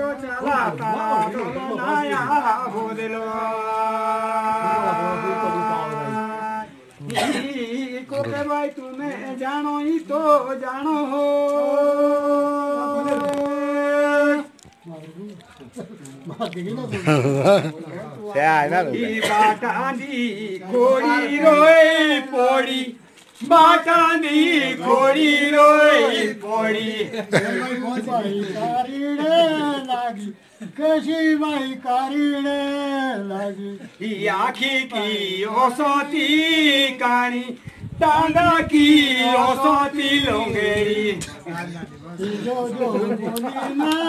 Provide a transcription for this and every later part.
जो चलाता तो नया हो दिलो को के भाई तूने जानो ही तो जानो हो बाटानी खोड़ी रोई पोड़ी बाटानी खोड़ी रोई गोडबाई कारिण लागी कशी बाई कारिण लागी ही आखी की ओसोती काणी तांदा की ओसोती लोंगेरी ìjọjọ òní náà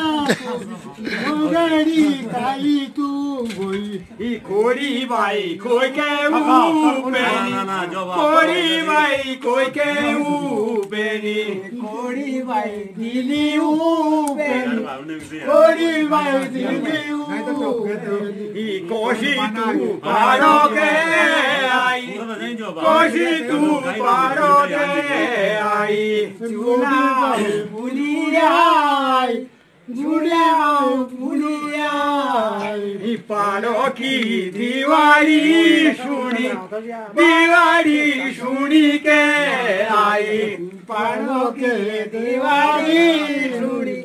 mo rẹ́rí ìkàlí tó gòyè. ìkórè ibà ìkó kẹ́wù bẹ́ẹ̀ni kórè ibà ìkó kẹ́wù bẹ́ẹ̀ni kórè ibà ìdílé wù bẹ́ẹ̀ni kórè ibà ìdílé wù bẹ́ẹ̀ni ìkọ́sí tó bàrọ̀ kẹ́ẹ̀. কষি তু পারতে I July ভুলিয়াই জুলাও ভুলিয়াই পালকি দিওয়ারি শুনি দিওয়ারি শুনি কে I পালকে দিওয়ারি শুনি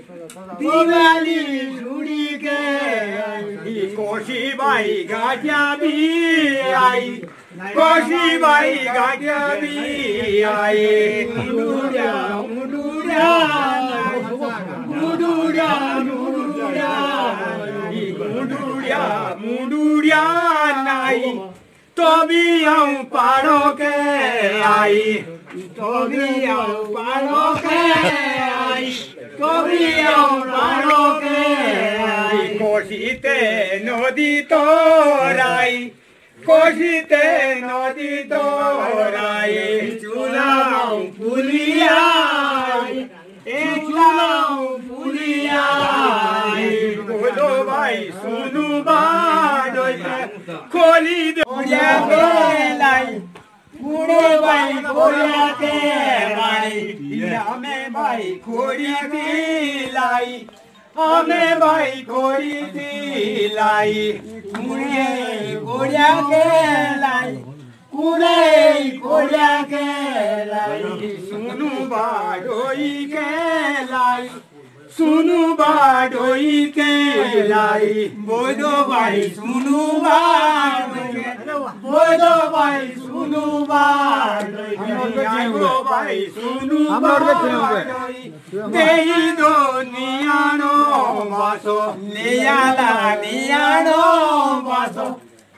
দিওয়ারি শুনি কে কোশি বাই গাজাবি আই Koshi bai gagya bi aye nudurya nudurya nudurya nudurya nudurya nudurya nai tobi am paro ke ai tobi am paro ke ai tobi am paro ke ai koshi te nodi torai কহিতে নদী দোরাই চুলাও পুলিয়াই এ চুলাও পুলিয়াই বলো ভাই, শুনু বাড়ইতে খলি দোয়া পুরো ভাই খোয়াতে ভাই আমি ভাই খড়ি দিলাই, আমি ভাই খড়ি দিলাই। सुनु बाडोई केलाई सुनु बोलो भाई सुनु बोलो भाई सुनु बाडोई भाई सुनु बाडोई દેહી દો નિયાણો વાસો લેયાલા નિયાણો વાસો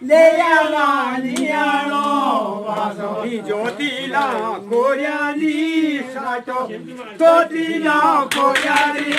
લેયાલા નિયાણો વાસો જ્યોતિલા કોર્યાની સાચો જ્યોતિલા કોર્યાની